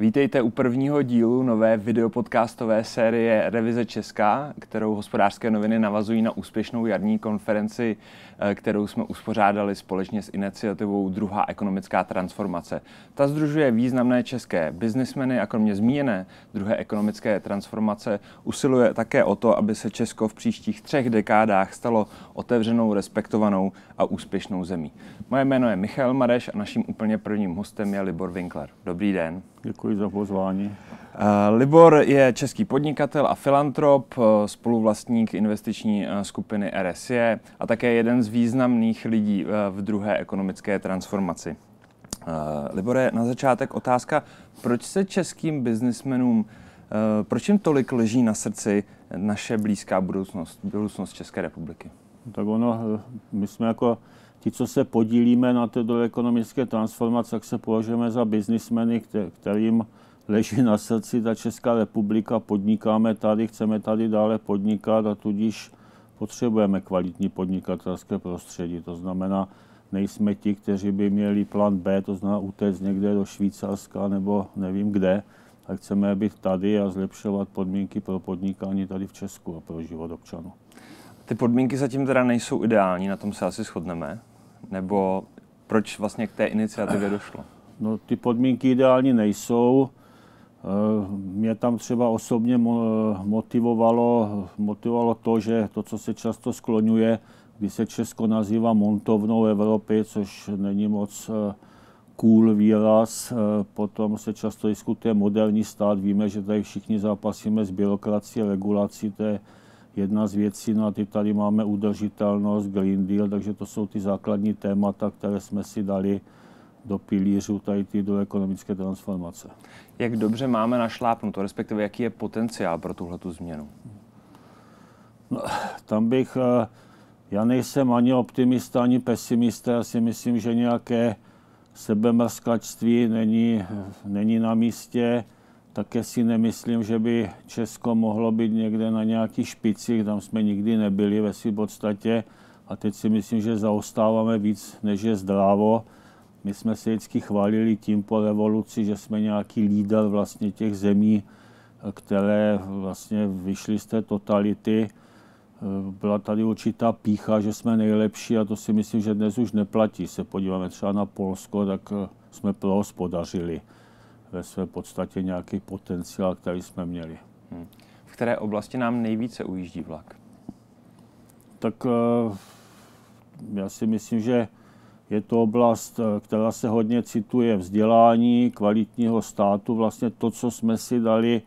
Vítejte u prvního dílu nové videopodcastové série Revize Česká, kterou hospodářské noviny navazují na úspěšnou jarní konferenci, eh, kterou jsme uspořádali společně s iniciativou Druhá ekonomická transformace. Ta združuje významné české biznismeny a kromě zmíněné druhé ekonomické transformace usiluje také o to, aby se Česko v příštích třech dekádách stalo otevřenou, respektovanou a úspěšnou zemí. Moje jméno je Michal Mareš a naším úplně prvním hostem je Libor Winkler. Dobrý den. Děkuji za pozvání. Uh, Libor je český podnikatel a filantrop, uh, spoluvlastník investiční uh, skupiny RSE a také jeden z významných lidí v druhé ekonomické transformaci. Libore, na začátek otázka, proč se českým biznismenům, proč jim tolik leží na srdci naše blízká budoucnost, budoucnost České republiky? Tak ono, my jsme jako ti, co se podílíme na této ekonomické transformaci, tak se považujeme za biznismeny, kterým leží na srdci ta Česká republika, podnikáme tady, chceme tady dále podnikat a tudíž potřebujeme kvalitní podnikatelské prostředí. To znamená, nejsme ti, kteří by měli plán B, to znamená utéct někde do Švýcarska nebo nevím kde, a chceme být tady a zlepšovat podmínky pro podnikání tady v Česku a pro život občanů. Ty podmínky zatím teda nejsou ideální, na tom se asi shodneme. Nebo proč vlastně k té iniciativě došlo? No, ty podmínky ideální nejsou. Eh, mě tam třeba osobně motivovalo, motivovalo to, že to, co se často skloňuje, kdy se Česko nazývá montovnou Evropy, což není moc eh, cool výraz. Eh, potom se často diskutuje moderní stát. Víme, že tady všichni zápasíme s byrokracií regulací. To je jedna z věcí, no a ty tady máme udržitelnost, Green Deal, takže to jsou ty základní témata, které jsme si dali do pilířů tady ty do ekonomické transformace. Jak dobře máme našlápnuto, respektive jaký je potenciál pro tuhle změnu? No, tam bych, eh, já nejsem ani optimista, ani pesimista, já si myslím, že nějaké sebemrskačství není, není na místě. Také si nemyslím, že by Česko mohlo být někde na nějaký špici, tam jsme nikdy nebyli ve své podstatě. A teď si myslím, že zaostáváme víc, než je zdrávo. My jsme se vždycky chválili tím po revoluci, že jsme nějaký lídr vlastně těch zemí, které vlastně vyšly z té totality. Byla tady určitá pícha, že jsme nejlepší a to si myslím, že dnes už neplatí. Se podíváme třeba na Polsko, tak jsme prohospodařili ve své podstatě nějaký potenciál, který jsme měli. Hmm. V které oblasti nám nejvíce ujíždí vlak? Tak eh, já si myslím, že je to oblast, eh, která se hodně cituje vzdělání, kvalitního státu, vlastně to, co jsme si dali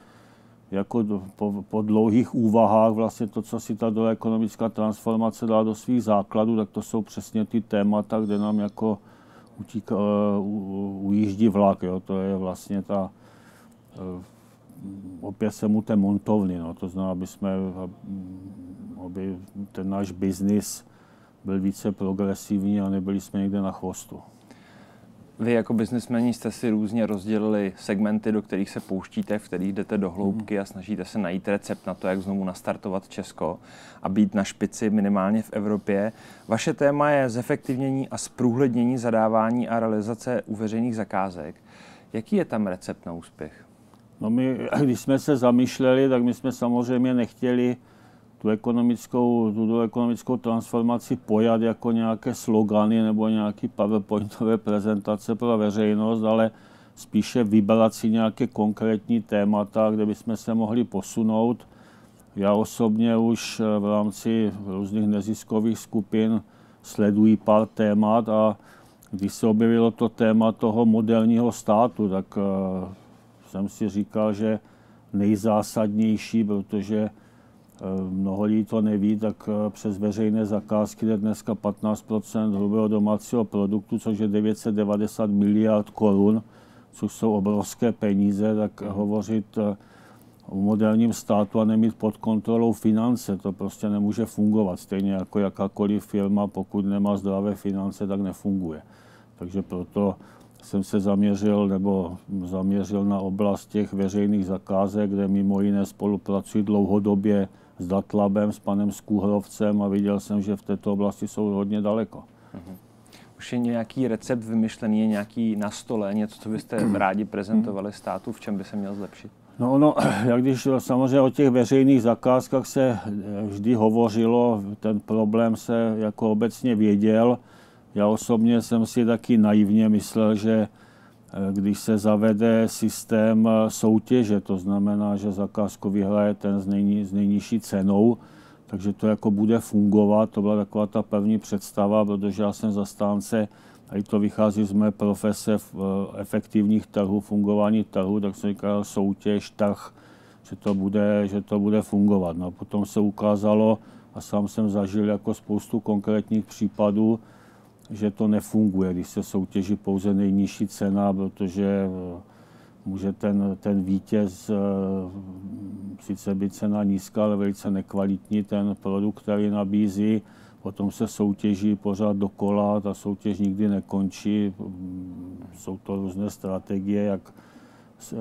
jako po, po dlouhých úvahách, vlastně to, co si ta ekonomická transformace dala do svých základů, tak to jsou přesně ty témata, kde nám jako utíka, uh, ujíždí vlak. Jo. To je vlastně ta, uh, opět se mu té montovny. No. To znamená, aby, jsme, aby ten náš biznis byl více progresivní a nebyli jsme někde na chvostu. Vy jako biznismeni jste si různě rozdělili segmenty, do kterých se pouštíte, v kterých jdete do hloubky a snažíte se najít recept na to, jak znovu nastartovat Česko a být na špici minimálně v Evropě. Vaše téma je zefektivnění a zprůhlednění zadávání a realizace u veřejných zakázek. Jaký je tam recept na úspěch? No my, když jsme se zamýšleli, tak my jsme samozřejmě nechtěli tu ekonomickou, tu ekonomickou transformaci pojat jako nějaké slogany nebo nějaké PowerPointové prezentace pro veřejnost, ale spíše vybrat si nějaké konkrétní témata, kde bychom se mohli posunout. Já osobně už v rámci různých neziskových skupin sleduji pár témat a když se objevilo to téma toho moderního státu, tak uh, jsem si říkal, že nejzásadnější, protože Eh, mnoho lidí to neví, tak eh, přes veřejné zakázky jde dneska 15 hrubého domácího produktu, což je 990 miliard korun, což jsou obrovské peníze, tak hovořit eh, o moderním státu a nemít pod kontrolou finance, to prostě nemůže fungovat. Stejně jako jakákoliv firma, pokud nemá zdravé finance, tak nefunguje. Takže proto jsem se zaměřil nebo zaměřil na oblast těch veřejných zakázek, kde mimo jiné spolupracují dlouhodobě s Datlabem, s panem Skůhrovcem a viděl jsem, že v této oblasti jsou hodně daleko. Uh-huh. Už je nějaký recept vymyšlený, je nějaký na stole, něco, co byste rádi prezentovali státu, v čem by se měl zlepšit? No ono, jak když samozřejmě o těch veřejných zakázkách se vždy hovořilo, ten problém se jako obecně věděl. Já osobně jsem si taky naivně myslel, že Eh, když se zavede systém eh, soutěže, to znamená, že zakázku vyhraje ten s, nejni, s nejnižší cenou, takže to jako bude fungovat. To byla taková ta první představa, protože já jsem zastánce, a to vychází z mé profese v eh, efektivních trhů, fungování trhu, tak jsem říkal soutěž, trh, že to bude, že to bude fungovat. No, potom se ukázalo, a sám jsem zažil jako spoustu konkrétních případů, že to nefunguje, když se soutěží pouze nejnižší cena, protože eh, může ten, ten vítěz eh, sice být cena nízká, ale velice nekvalitní ten produkt, který nabízí, potom se soutěží pořád dokola, ta soutěž nikdy nekončí, jsou to různé strategie, jak,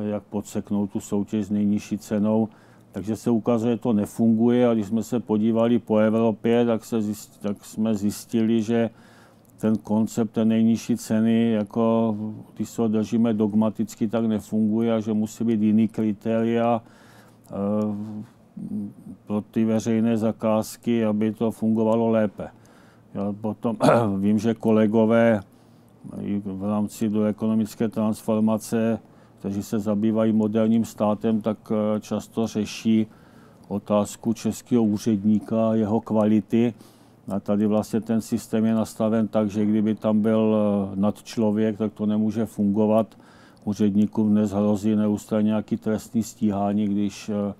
jak podseknout tu soutěž s nejnižší cenou. Takže se ukazuje, že to nefunguje a když jsme se podívali po Evropě, tak, se zjist, tak jsme zjistili, že ten koncept té nejnižší ceny, jako když se ho držíme dogmaticky, tak nefunguje a že musí být jiný kritéria eh, pro ty veřejné zakázky, aby to fungovalo lépe. Já potom vím, že kolegové v rámci do ekonomické transformace, kteří se zabývají moderním státem, tak eh, často řeší otázku českého úředníka, jeho kvality a tady vlastně ten systém je nastaven tak, že kdyby tam byl eh, nadčlověk, tak to nemůže fungovat. Úředníkům dnes hrozí neustále nějaký trestní stíhání, když eh,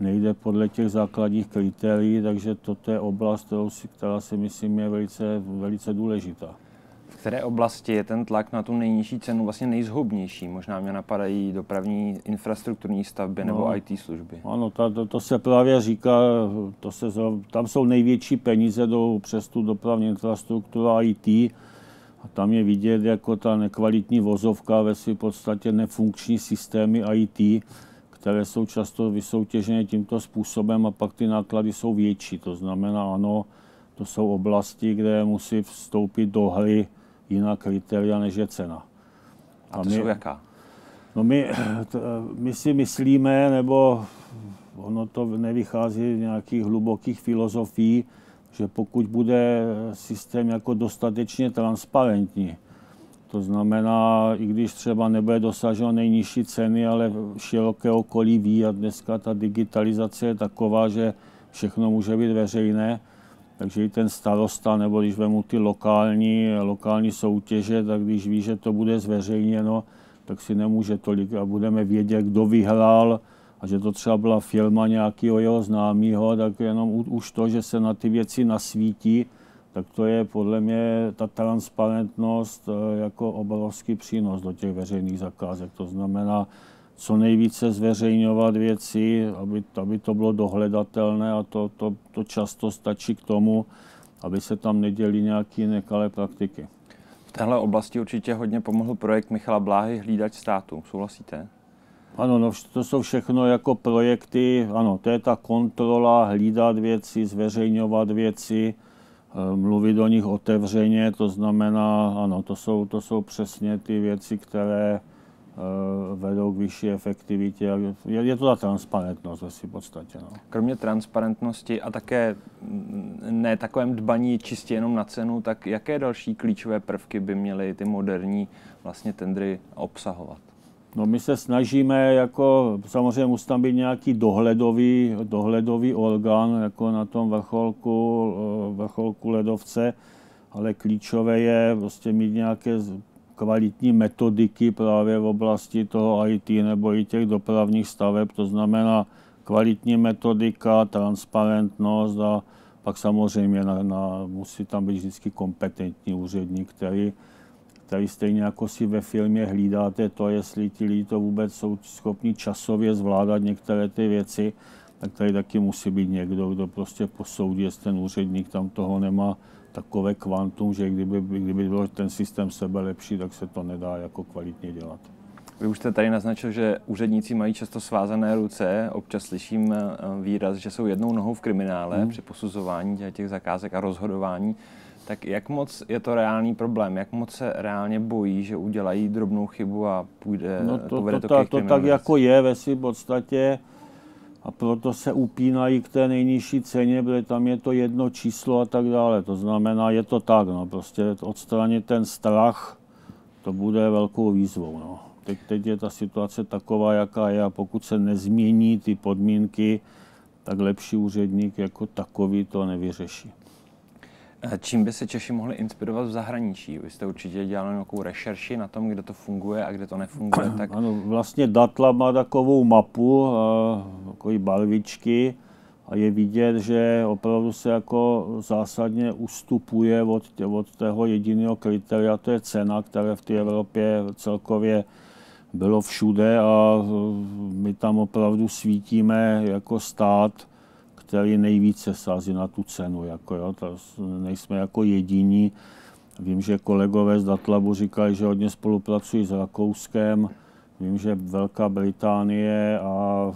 nejde podle těch základních kritérií, takže toto je oblast, která si myslím je velice, velice důležitá které oblasti je ten tlak na tu nejnižší cenu vlastně nejzhoubnější? Možná mě napadají dopravní infrastrukturní stavby nebo no, IT služby. Ano, to, to, to se právě říká, to se, tam jsou největší peníze do, přes tu dopravní infrastrukturu a IT. A tam je vidět jako ta nekvalitní vozovka ve své podstatě nefunkční systémy IT, které jsou často vysoutěžené tímto způsobem a pak ty náklady jsou větší. To znamená, ano, to jsou oblasti, kde musí vstoupit do hry jiná kritéria, než je cena. A, a to my, jsou jaká? No my, my si myslíme, nebo ono to nevychází z nějakých hlubokých filozofií, že pokud bude systém jako dostatečně transparentní, to znamená, i když třeba nebude dosaženo nejnižší ceny, ale široké okolí ví a dneska ta digitalizace je taková, že všechno může být veřejné, takže i ten starosta, nebo když vemu ty lokální, lokální soutěže, tak když ví, že to bude zveřejněno, tak si nemůže tolik a budeme vědět, kdo vyhrál a že to třeba byla firma nějakého jeho známého, tak jenom už to, že se na ty věci nasvítí, tak to je podle mě ta transparentnost eh, jako obrovský přínos do těch veřejných zakázek. To znamená, co nejvíce zveřejňovat věci, aby, aby to bylo dohledatelné a to, to, to často stačí k tomu, aby se tam neděli nějaké nekalé praktiky. V téhle oblasti určitě hodně pomohl projekt Michala Bláhy Hlídač státu. Souhlasíte? Ano, no, to jsou všechno jako projekty, ano, to je ta kontrola, hlídat věci, zveřejňovat věci, eh, mluvit o nich otevřeně, to znamená, ano, to jsou, to jsou přesně ty věci, které vedou k vyšší efektivitě. Je, je to ta transparentnost v podstatě. No. Kromě transparentnosti a také ne takovém dbaní čistě jenom na cenu, tak jaké další klíčové prvky by měly ty moderní vlastně tendry obsahovat? No my se snažíme, jako samozřejmě musí tam být nějaký dohledový, dohledový orgán, jako na tom vrcholku, eh, vrcholku ledovce, ale klíčové je prostě mít nějaké kvalitní metodiky právě v oblasti toho IT nebo i těch dopravních staveb, to znamená kvalitní metodika, transparentnost a pak samozřejmě na, na, musí tam být vždycky kompetentní úředník, který, který stejně jako si ve firmě hlídáte to, jestli ti lidi to vůbec jsou schopni časově zvládat některé ty věci, tak tady taky musí být někdo, kdo prostě posoudí, jestli ten úředník tam toho nemá takové kvantum, že kdyby, kdyby byl ten systém sebe lepší, tak se to nedá jako kvalitně dělat. Vy už jste tady naznačil, že úředníci mají často svázané ruce. Občas slyším eh, výraz, že jsou jednou nohou v kriminále hmm. při posuzování těch zakázek a rozhodování. Tak jak moc je to reálný problém? Jak moc se reálně bojí, že udělají drobnou chybu a půjde, no to, povede to, to, to, to tak jako je ve svým podstatě a proto se upínají k té nejnižší ceně, protože tam je to jedno číslo a tak dále. To znamená, je to tak, no, prostě odstranit ten strach, to bude velkou výzvou. No. Teď, teď je ta situace taková, jaká je a pokud se nezmění ty podmínky, tak lepší úředník jako takový to nevyřeší. Eh, čím by se Češi mohli inspirovat v zahraničí? Vy jste určitě dělali nějakou rešerši na tom, kde to funguje a kde to nefunguje. Tak... Ano, vlastně Datla má takovou mapu, takové barvičky a je vidět, že opravdu se jako zásadně ustupuje od, tě, od tého jediného kritéria, to je cena, které v té Evropě celkově bylo všude a my tam opravdu svítíme jako stát, který nejvíce sází na tu cenu. Jako jo, to nejsme jako jediní. Vím, že kolegové z Datlabu říkají, že hodně spolupracují s Rakouskem. Vím, že Velká Británie a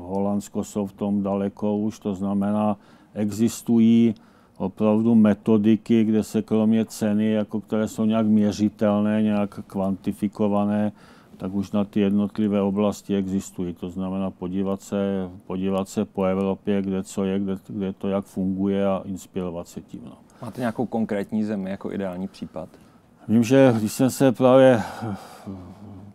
Holandsko jsou v tom daleko už, to znamená, existují opravdu metodiky, kde se kromě ceny, jako které jsou nějak měřitelné, nějak kvantifikované, tak už na ty jednotlivé oblasti existují. To znamená podívat se, podívat se po Evropě, kde co je, kde, kde to jak funguje a inspirovat se tím. No. Máte nějakou konkrétní zemi jako ideální případ? Vím, že když jsem se právě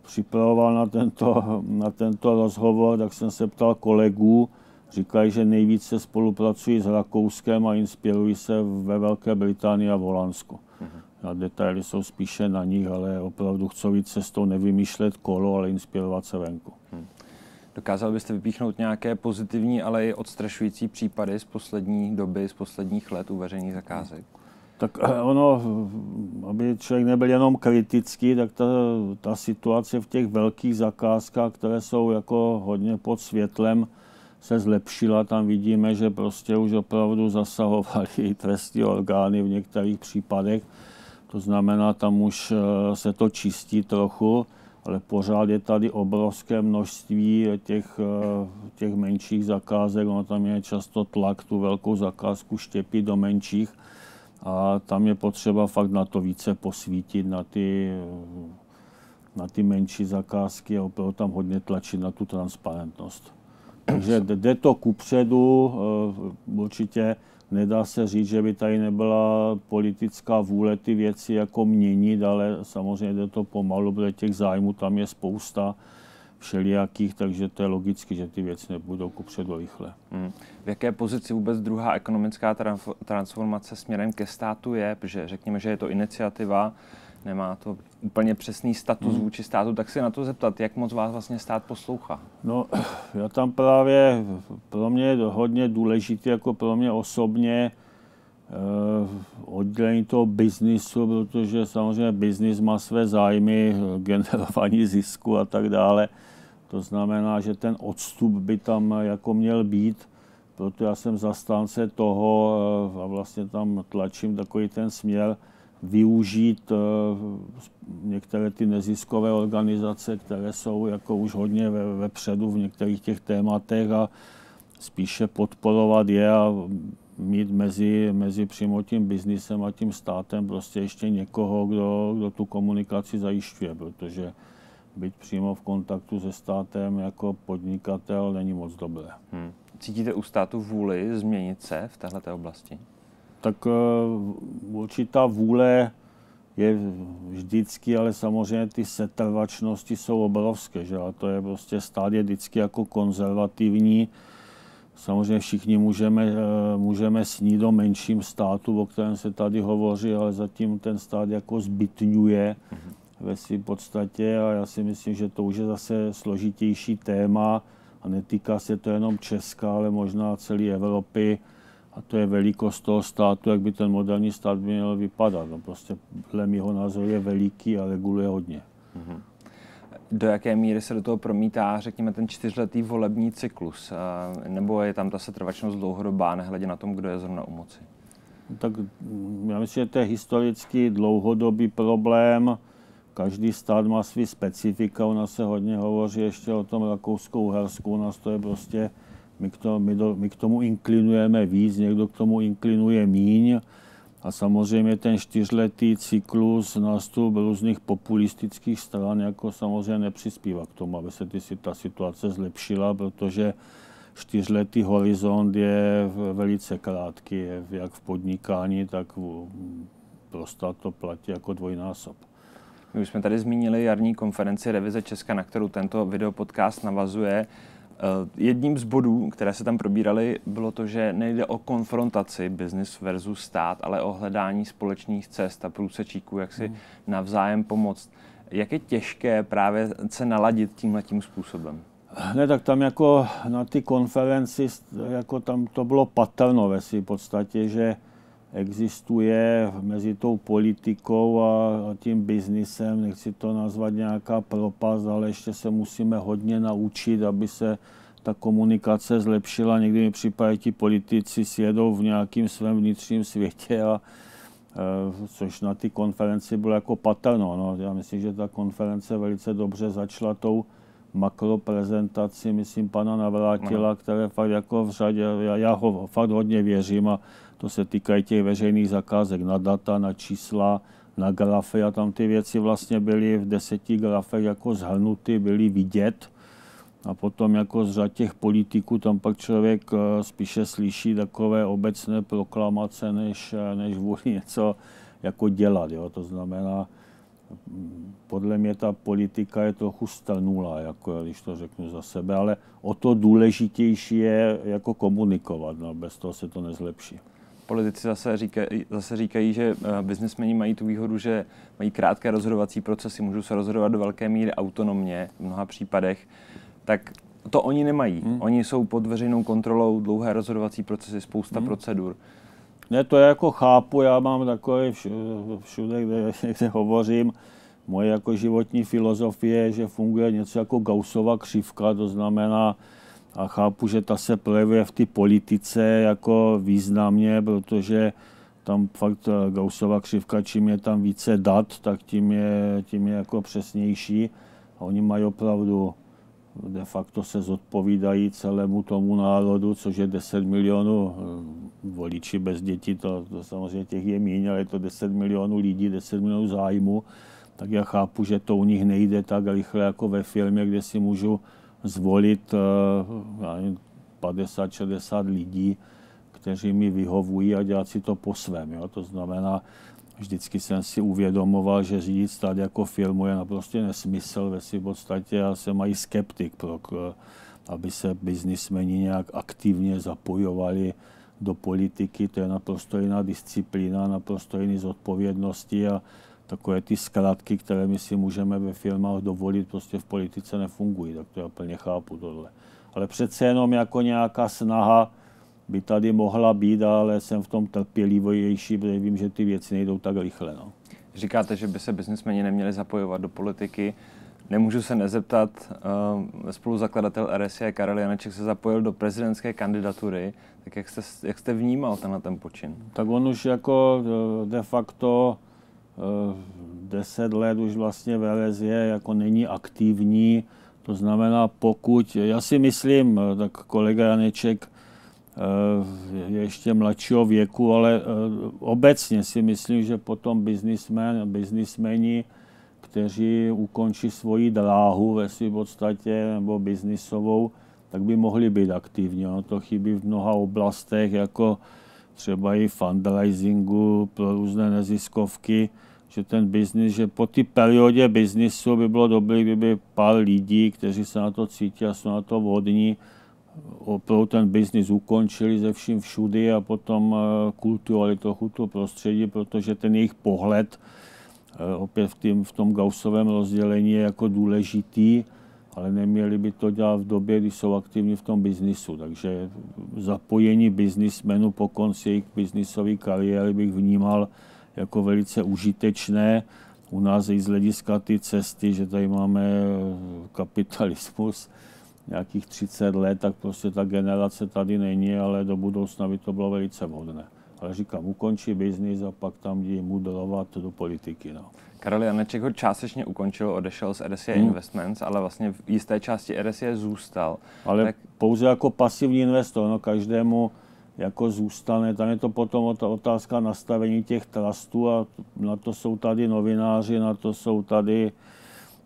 připravoval na tento, na tento rozhovor, tak jsem se ptal kolegů, říkají, že nejvíce spolupracují s Rakouskem a inspirují se ve Velké Británii a v Holandsku. Uh-huh a detaily jsou spíše na nich, ale opravdu chcou jít cestou nevymýšlet kolo, ale inspirovat se venku. Hmm. Dokázal byste vypíchnout nějaké pozitivní, ale i odstrašující případy z poslední doby, z posledních let u veřejných zakázek? Tak eh, ono, aby člověk nebyl jenom kritický, tak ta, ta situace v těch velkých zakázkách, které jsou jako hodně pod světlem, se zlepšila. Tam vidíme, že prostě už opravdu zasahovaly trestní orgány v některých případech to znamená, tam už eh, se to čistí trochu, ale pořád je tady obrovské množství těch, eh, těch menších zakázek. Ono tam je často tlak tu velkou zakázku štěpit do menších a tam je potřeba fakt na to více posvítit, na ty, na ty menší zakázky a opravdu tam hodně tlačit na tu transparentnost. Takže jde to kupředu, eh, určitě Nedá se říct, že by tady nebyla politická vůle ty věci jako měnit, ale samozřejmě jde to pomalu, protože těch zájmů tam je spousta všelijakých, takže to je logicky, že ty věci nebudou kupředu rychle. Hmm. V jaké pozici vůbec druhá ekonomická transformace směrem ke státu je? Protože řekněme, že je to iniciativa, nemá to úplně přesný status hmm. vůči státu, tak si na to zeptat, jak moc vás vlastně stát poslouchá? No, já tam právě, pro mě je hodně důležité, jako pro mě osobně, eh, oddělení toho biznisu, protože samozřejmě biznis má své zájmy, generování zisku a tak dále. To znamená, že ten odstup by tam jako měl být, proto já jsem zastánce toho eh, a vlastně tam tlačím takový ten směr, využít eh, některé ty neziskové organizace, které jsou jako už hodně ve, vepředu v některých těch tématech a spíše podporovat je a mít mezi, mezi přímo tím biznisem a tím státem prostě ještě někoho, kdo, kdo tu komunikaci zajišťuje, protože být přímo v kontaktu se státem jako podnikatel není moc dobré. Hmm. Cítíte u státu vůli změnit se v této oblasti? Tak eh, určitá vůle je vždycky, ale samozřejmě ty setrvačnosti jsou obrovské, že? a to je prostě stát je vždycky jako konzervativní. Samozřejmě všichni můžeme, eh, můžeme snít o menším státu, o kterém se tady hovoří, ale zatím ten stát jako zbytňuje mm-hmm. ve svém podstatě a já si myslím, že to už je zase složitější téma a netýká se to jenom Česka, ale možná celé Evropy a to je velikost toho státu, jak by ten moderní stát měl vypadat. No prostě dle mého názoru je veliký a reguluje hodně. Mm-hmm. Do jaké míry se do toho promítá, řekněme, ten čtyřletý volební cyklus? Nebo je tam ta setrvačnost dlouhodobá, nehledě na tom, kdo je zrovna u moci? Tak mm, já myslím, že to je historicky dlouhodobý problém. Každý stát má svý specifika, u nás se hodně hovoří ještě o tom Rakouskou-Uhersku, u nás to je prostě my k, tomu, my, do, my k tomu inklinujeme víc, někdo k tomu inklinuje míň. A samozřejmě ten čtyřletý cyklus nástup různých populistických stran jako samozřejmě nepřispívá k tomu, aby se ty, ta situace zlepšila, protože čtyřletý horizont je velice krátký, jak v podnikání, tak v, prostě to platí jako dvojnásob. My už jsme tady zmínili jarní konferenci Revize Česka, na kterou tento videopodcast navazuje. Eh, jedním z bodů, které se tam probíraly, bylo to, že nejde o konfrontaci business versus stát, ale o hledání společných cest a průsečíků, jak si hmm. navzájem pomoct. Jak je těžké právě se naladit tímhle tím způsobem? Ne, tak tam jako na ty konferenci, jako tam to bylo patrno ve v podstatě, že existuje mezi tou politikou a tím biznisem, nechci to nazvat nějaká propast, ale ještě se musíme hodně naučit, aby se ta komunikace zlepšila. Někdy mi připadá, ti politici sjedou v nějakém svém vnitřním světě, a, e, což na ty konferenci bylo jako patrno. No. Já myslím, že ta konference velice dobře začala tou makroprezentaci, myslím, pana Navrátila, no. které fakt jako v řadě, já, já ho fakt hodně věřím a to se týká i těch veřejných zakázek na data, na čísla, na grafy a tam ty věci vlastně byly v deseti grafech jako zhrnuty, byly vidět. A potom jako z řad těch politiků tam pak člověk eh, spíše slyší takové obecné proklamace, než, eh, než vůli něco jako dělat. Jo. To znamená, podle mě ta politika je trochu stanula, jako když to řeknu za sebe, ale o to důležitější je jako komunikovat, no, bez toho se to nezlepší. Politici zase říkají, zase říkají, že eh, biznesmeni mají tu výhodu, že mají krátké rozhodovací procesy, můžou se rozhodovat do velké míry autonomně v mnoha případech, tak to oni nemají. Hmm. Oni jsou pod veřejnou kontrolou, dlouhé rozhodovací procesy, spousta hmm. procedur. Ne, to je jako chápu, já mám takové všude, kde, kde hovořím, moje jako životní filozofie, že funguje něco jako Gaussova křivka, to znamená, a chápu, že ta se projevuje v té politice jako významně, protože tam fakt Gaussova křivka, čím je tam více dat, tak tím je, tím je jako přesnější. A oni mají opravdu de facto se zodpovídají celému tomu národu, což je 10 milionů eh, voliči bez dětí, to, to samozřejmě těch je méně, ale je to 10 milionů lidí, 10 milionů zájmu, tak já chápu, že to u nich nejde tak rychle jako ve filmě, kde si můžu zvolit 50-60 eh, lidí, kteří mi vyhovují a dělat si to po svém. Jo? To znamená, vždycky jsem si uvědomoval, že řídit stát jako firmu je naprosto nesmysl ve svým podstatě. Já jsem mají skeptik, pro, aby se biznismeni nějak aktivně zapojovali do politiky. To je naprosto jiná disciplína, naprosto jiný zodpovědnosti a takové ty zkratky, které my si můžeme ve firmách dovolit, prostě v politice nefungují. Tak to já plně chápu tohle. Ale přece jenom jako nějaká snaha by tady mohla být, ale jsem v tom trpělivější, protože vím, že ty věci nejdou tak rychle. No. Říkáte, že by se biznesmeni neměli zapojovat do politiky. Nemůžu se nezeptat, uh, spoluzakladatel RSI Karel Janeček se zapojil do prezidentské kandidatury, tak jak jste, jak jste vnímal tenhle ten počin? Tak on už jako eh, de facto deset let už vlastně v RSI jako není aktivní, to znamená pokud, já si myslím, tak kolega Janeček je ještě mladšího věku, ale eh, obecně si myslím, že potom biznismen, biznismeni, kteří ukončí svoji dráhu ve své podstatě nebo biznisovou, tak by mohli být aktivní. Ono to chybí v mnoha oblastech, jako třeba i fundraisingu pro různé neziskovky, že ten biznis, že po té periodě biznisu by bylo dobré, kdyby pár lidí, kteří se na to cítí a jsou na to vodní, opravdu ten biznis ukončili ze vším všudy a potom eh, kultivovali trochu to prostředí, protože ten jejich pohled eh, opět v, tým, v tom Gaussovém rozdělení je jako důležitý, ale neměli by to dělat v době, kdy jsou aktivní v tom biznisu. Takže zapojení biznismenů po konci jejich biznisové kariéry bych vnímal jako velice užitečné. U nás i z hlediska ty cesty, že tady máme kapitalismus, nějakých 30 let, tak prostě ta generace tady není, ale do budoucna by to bylo velice vhodné. Ale říkám, ukončí biznis a pak tam jdi mudrovat do politiky. No. Karol Janeček ho částečně ukončil, odešel z RSI hmm. Investments, ale vlastně v jisté části RSI zůstal. Ale tak... pouze jako pasivní investor, no každému jako zůstane. Tam je to potom otázka nastavení těch trustů a na to jsou tady novináři, na to jsou tady,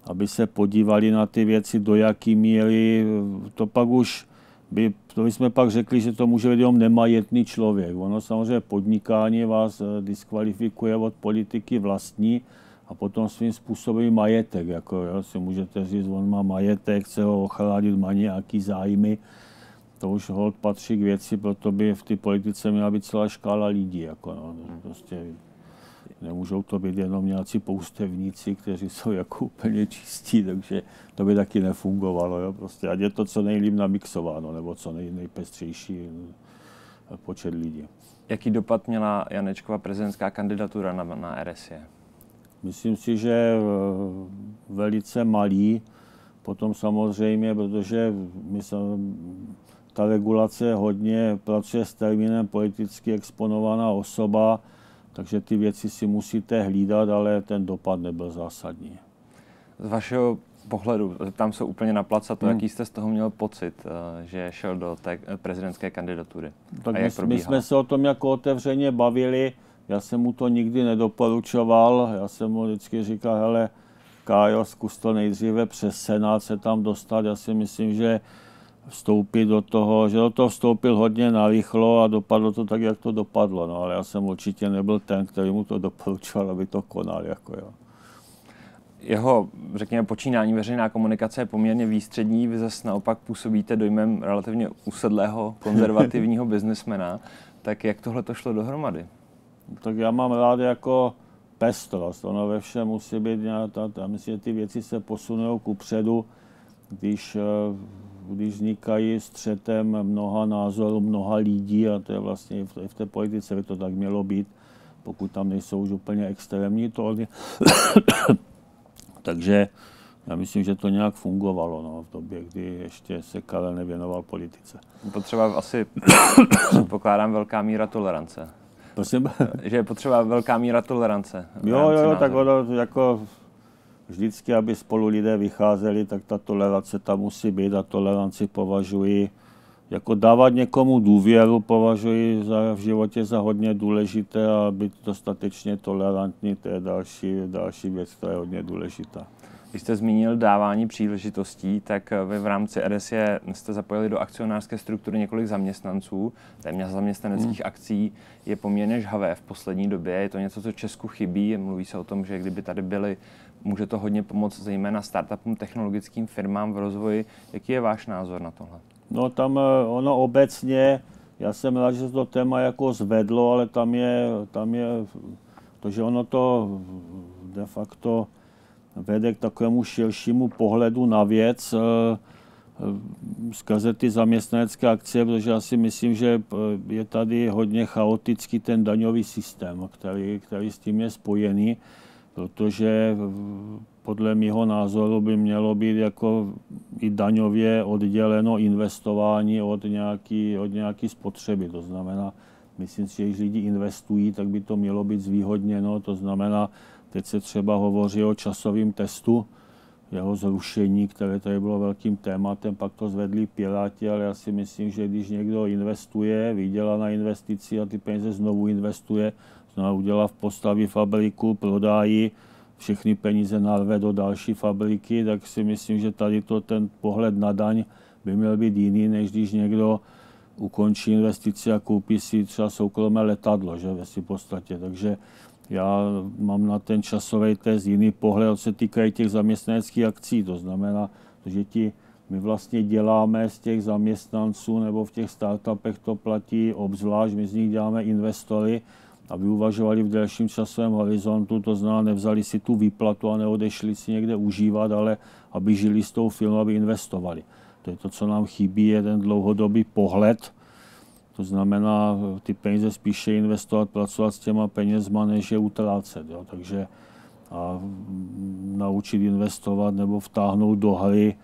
aby se podívali na ty věci, do jaký míry. To pak už by, to bychom pak řekli, že to může být jenom nemajetný člověk. Ono samozřejmě podnikání vás eh, diskvalifikuje od politiky vlastní a potom svým způsobem majetek. Jako, jo, si můžete říct, on má majetek, chce ho ochránit, má nějaký zájmy. To už hold patří k věci, proto by v té politice měla být celá škála lidí. Jako, no, prostě Nemůžou to být jenom nějací poustevníci, kteří jsou jako úplně čistí, takže to by taky nefungovalo. Jo? Prostě ať je to co nejlíp namixováno, nebo co nej, nejpestřejší eh, počet lidí. Jaký dopad měla Janečkova prezidentská kandidatura na, na RSE? Myslím si, že eh, velice malý. Potom samozřejmě, protože my se, ta regulace hodně pracuje s termínem politicky exponovaná osoba, takže ty věci si musíte hlídat, ale ten dopad nebyl zásadní. Z vašeho pohledu, tam se úplně na to, hmm. jaký jste z toho měl pocit, eh, že šel do té prezidentské kandidatury? Tak a jak my, my jsme se o tom jako otevřeně bavili, já jsem mu to nikdy nedoporučoval, já jsem mu vždycky říkal, hele, Kájo, zkus to nejdříve přes Senát se tam dostat, já si myslím, že vstoupit do toho, že do toho vstoupil hodně narychlo a dopadlo to tak, jak to dopadlo. No, ale já jsem určitě nebyl ten, který mu to doporučoval, aby to konal. Jako jo. Jeho, řekněme, počínání veřejná komunikace je poměrně výstřední. Vy zase naopak působíte dojmem relativně usedlého konzervativního biznesmena. Tak jak tohle to šlo dohromady? Tak já mám rád jako pestrost. Ono ve všem musí být nějaká, myslím, že ty věci se posunou ku předu, když eh, když vznikají střetem mnoha názorů, mnoha lidí, a to je vlastně v, v té politice by to tak mělo být, pokud tam nejsou už úplně extrémní tóny. Takže já myslím, že to nějak fungovalo no, v době, kdy ještě se Karel nevěnoval politice. Potřeba asi, pokládám, velká míra tolerance. Prosím? Že je potřeba velká míra tolerance. Jo, jo, jo, tak ono jako vždycky, aby spolu lidé vycházeli, tak ta tolerance tam musí být a toleranci považuji jako dávat někomu důvěru považuji za, v životě za hodně důležité a být dostatečně tolerantní, to je další, další věc, která je hodně důležitá. Když jste zmínil dávání příležitostí, tak vy v rámci RSE jste zapojili do akcionářské struktury několik zaměstnanců. Téměř zaměstnaneckých hmm. akcí je poměrně žhavé v poslední době. Je to něco, co Česku chybí. Mluví se o tom, že kdyby tady byly může to hodně pomoct zejména startupům, technologickým firmám v rozvoji. Jaký je váš názor na tohle? No tam eh, ono obecně, já jsem rád, že se to téma jako zvedlo, ale tam je, tam je to, že ono to de facto vede k takovému širšímu pohledu na věc eh, eh, skrze ty zaměstnanecké akcie, protože já si myslím, že je tady hodně chaotický ten daňový systém, který, který s tím je spojený protože podle mého názoru by mělo být jako i daňově odděleno investování od nějaké od nějaký spotřeby. To znamená, myslím si, že když lidi investují, tak by to mělo být zvýhodněno. To znamená, teď se třeba hovoří o časovém testu, jeho zrušení, které tady bylo velkým tématem, pak to zvedli Piráti, ale já si myslím, že když někdo investuje, vydělá na investici a ty peníze znovu investuje, znamená udělá v postaví fabriku, prodá ji, všechny peníze narve do další fabriky, tak si myslím, že tady to ten pohled na daň by měl být jiný, než když někdo ukončí investici a koupí si třeba soukromé letadlo, že ve si podstatě. Takže já mám na ten časový test jiný pohled, co se týkají těch zaměstnaneckých akcí. To znamená, že ti my vlastně děláme z těch zaměstnanců nebo v těch startupech to platí obzvlášť, my z nich děláme investory, aby uvažovali v delším časovém horizontu, to znamená, nevzali si tu výplatu a neodešli si někde užívat, ale aby žili s tou firmou, aby investovali. To je to, co nám chybí, je ten dlouhodobý pohled, to znamená ty peníze spíše investovat, pracovat s těma penězma, než je utrácet. Jo. Takže a naučit investovat nebo vtáhnout do hry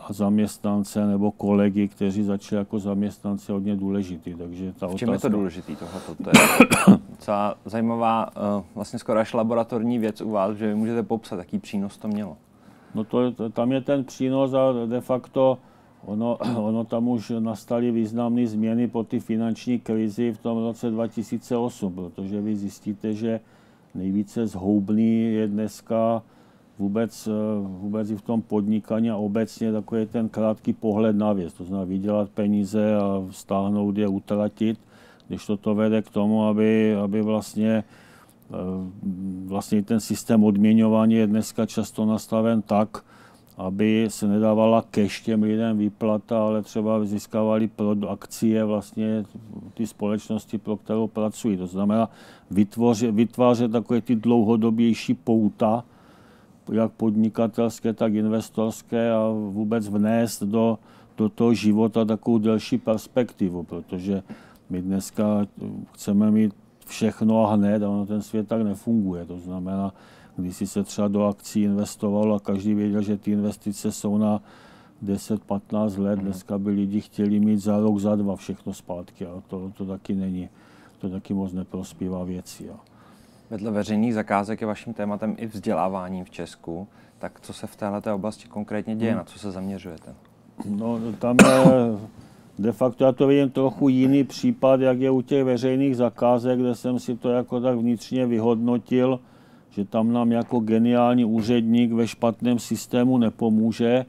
a zaměstnance nebo kolegy, kteří začali jako zaměstnanci hodně důležitý. Takže ta v čem otázka... je to důležitý tohleto? To je docela zajímavá, eh, vlastně skoro až laboratorní věc u vás, že vy můžete popsat, jaký přínos to mělo. No to, tam je ten přínos a de facto ono, ono tam už nastaly významné změny po ty finanční krizi v tom roce 2008, protože vy zjistíte, že nejvíce zhoubný je dneska vůbec, vůbec i v tom podnikání a obecně takový ten krátký pohled na věc. To znamená vydělat peníze a stáhnout je, utratit, když to, to vede k tomu, aby, aby vlastně Eh, vlastně ten systém odměňování je dneska často nastaven tak, aby se nedávala cash těm lidem výplata, ale třeba získávali pro akcie vlastně ty společnosti, pro kterou pracují. To znamená vytvořit, vytvářet takové ty dlouhodobější pouta, jak podnikatelské, tak investorské a vůbec vnést do, do toho života takovou delší perspektivu, protože my dneska chceme mít všechno a hned, a ono ten svět tak nefunguje. To znamená, když se třeba do akcí investovalo a každý věděl, že ty investice jsou na 10-15 let, mhm. dneska by lidi chtěli mít za rok, za dva všechno zpátky a to, to taky není, to taky moc neprospívá věci. Jo. Vedle veřejných zakázek je vaším tématem i vzdělávání v Česku. Tak co se v této oblasti konkrétně děje, hmm. na co se zaměřujete? No, tam je de facto já to vidím trochu jiný případ, jak je u těch veřejných zakázek, kde jsem si to jako tak vnitřně vyhodnotil, že tam nám jako geniální úředník ve špatném systému nepomůže,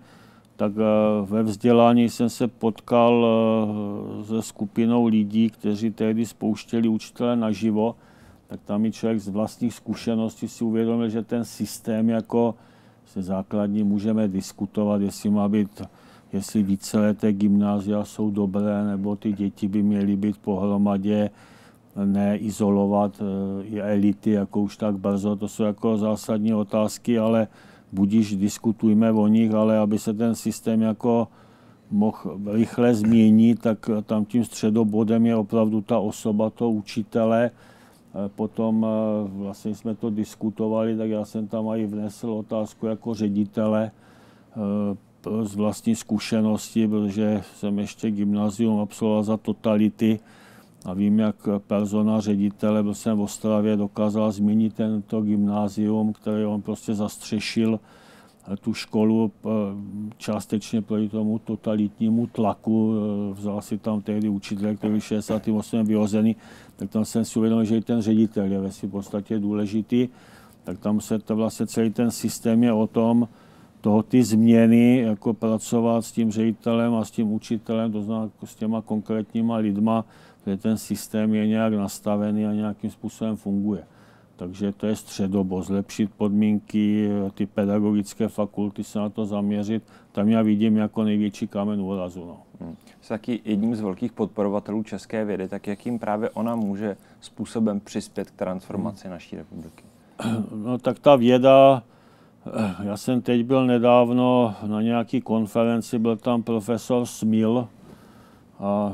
tak eh, ve vzdělání jsem se potkal eh, se skupinou lidí, kteří tehdy spouštěli učitele naživo, tak tam i člověk z vlastních zkušeností si uvědomil, že ten systém jako se základní můžeme diskutovat, jestli má být jestli víceleté gymnázia jsou dobré, nebo ty děti by měly být pohromadě, neizolovat eh, i elity, jako už tak brzo. To jsou jako zásadní otázky, ale budíš diskutujme o nich, ale aby se ten systém jako mohl rychle změnit, tak tam tím středobodem je opravdu ta osoba toho učitele. Eh, potom eh, vlastně jsme to diskutovali, tak já jsem tam i vnesl otázku jako ředitele, z vlastní zkušenosti, protože jsem ještě gymnázium absolvoval za totality a vím, jak persona ředitele, byl jsem v Ostravě, dokázal změnit tento gymnázium, který on prostě zastřešil tu školu eh, částečně proti tomu totalitnímu tlaku. Eh, vzal si tam tehdy učitel, který byl 68 vyhozený, tak tam jsem si uvědomil, že i ten ředitel je ve v podstatě důležitý. Tak tam se to vlastně celý ten systém je o tom, toho ty změny, jako pracovat s tím ředitelem a s tím učitelem, to znamená jako s těma konkrétníma lidma, že ten systém je nějak nastavený a nějakým způsobem funguje. Takže to je středobo, zlepšit podmínky, ty pedagogické fakulty se na to zaměřit. Tam já vidím jako největší kámen úrazu. No. Hmm. Jste taky jedním z velkých podporovatelů české vědy, tak jakým právě ona může způsobem přispět k transformaci hmm. naší republiky? No tak ta věda, já jsem teď byl nedávno na nějaké konferenci, byl tam profesor Smil a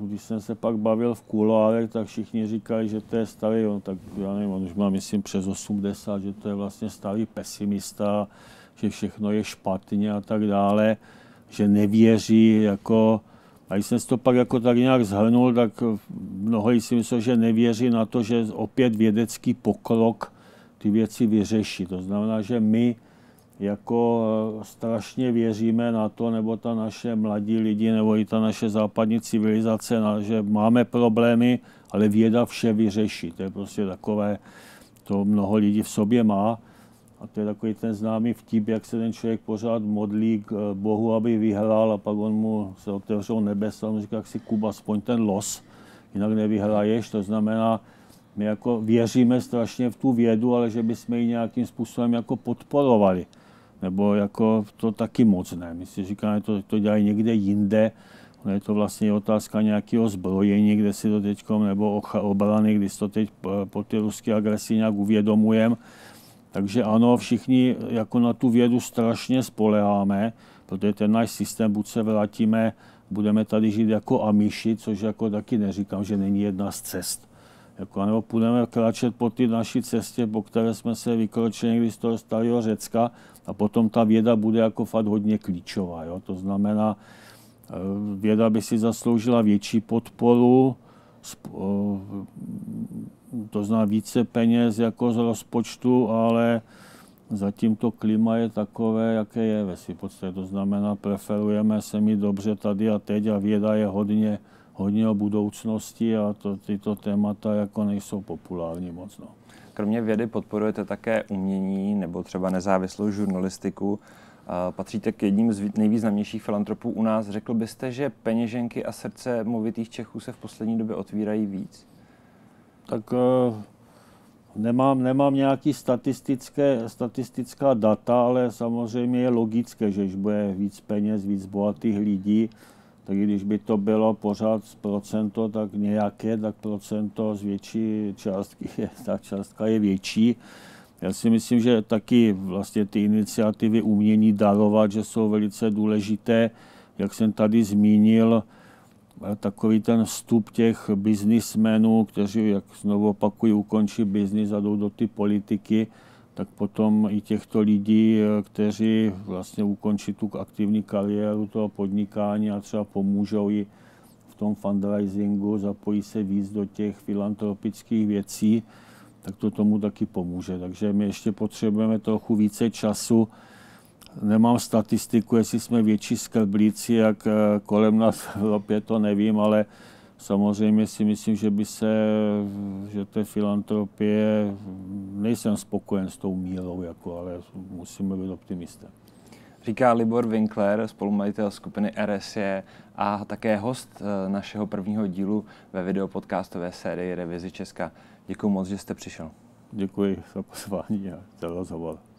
když jsem se pak bavil v kuloárech, tak všichni říkali, že to je starý, on, tak já nevím, on už má myslím přes 80, že to je vlastně starý pesimista, že všechno je špatně a tak dále, že nevěří jako a když jsem to pak jako tak nějak zhrnul, tak mnoho si myslel, že nevěří na to, že opět vědecký pokrok ty věci vyřešit. To znamená, že my jako eh, strašně věříme na to, nebo ta naše mladí lidi, nebo i ta naše západní civilizace, že máme problémy, ale věda vše vyřeší. To je prostě takové, to mnoho lidí v sobě má. A to je takový ten známý vtip, jak se ten člověk pořád modlí k eh, Bohu, aby vyhrál a pak on mu se otevřel nebesa a on říká, jak si Kuba, aspoň ten los, jinak nevyhraješ. To znamená, my jako věříme strašně v tu vědu, ale že bychom ji nějakým způsobem jako podporovali. Nebo jako to taky moc ne. My si říkáme, to, to dělají někde jinde, je to vlastně otázka nějakého zbrojení, kde si to teď, nebo obrany, když to teď po ty ruské agresi nějak uvědomujeme. Takže ano, všichni jako na tu vědu strašně spoleháme, protože ten náš systém, buď se vrátíme, budeme tady žít jako amiši, což jako taky neříkám, že není jedna z cest jako, nebo půjdeme kráčet po té naší cestě, po které jsme se vykročili někdy z toho starého Řecka a potom ta věda bude jako fakt hodně klíčová. Jo? To znamená, eh, věda by si zasloužila větší podporu, to znamená více peněz jako z rozpočtu, ale zatím to klima je takové, jaké je ve svým podstatě. To znamená, preferujeme se mi dobře tady a teď a věda je hodně, hodně o budoucnosti a to, tyto témata jako nejsou populární moc. No. Kromě vědy podporujete také umění nebo třeba nezávislou žurnalistiku. Patříte k jedním z nejvýznamnějších filantropů u nás. Řekl byste, že peněženky a srdce movitých Čechů se v poslední době otvírají víc? Tak eh, nemám, nemám nějaký statistické, statistická data, ale samozřejmě je logické, že když bude víc peněz, víc bohatých lidí, tak když by to bylo pořád procento, tak nějaké, tak procento z větší částky, je, ta částka je větší. Já si myslím, že taky vlastně ty iniciativy umění darovat, že jsou velice důležité. Jak jsem tady zmínil, takový ten vstup těch biznismenů, kteří, jak znovu opakují, ukončí biznis a jdou do ty politiky, tak potom i těchto lidí, kteří vlastně ukončí tu aktivní kariéru toho podnikání a třeba pomůžou i v tom fundraisingu, zapojí se víc do těch filantropických věcí, tak to tomu taky pomůže. Takže my ještě potřebujeme trochu více času. Nemám statistiku, jestli jsme větší skrblíci, jak eh, kolem nás v Evropě, to nevím, ale samozřejmě si myslím, že by se, že té filantropie, nejsem spokojen s tou mírou, jako, ale musíme být optimisté. Říká Libor Winkler, spolumajitel skupiny RSE a také host eh, našeho prvního dílu ve videopodcastové sérii Revizi Česka. Děkuji moc, že jste přišel. Děkuji za pozvání a za rozhovor.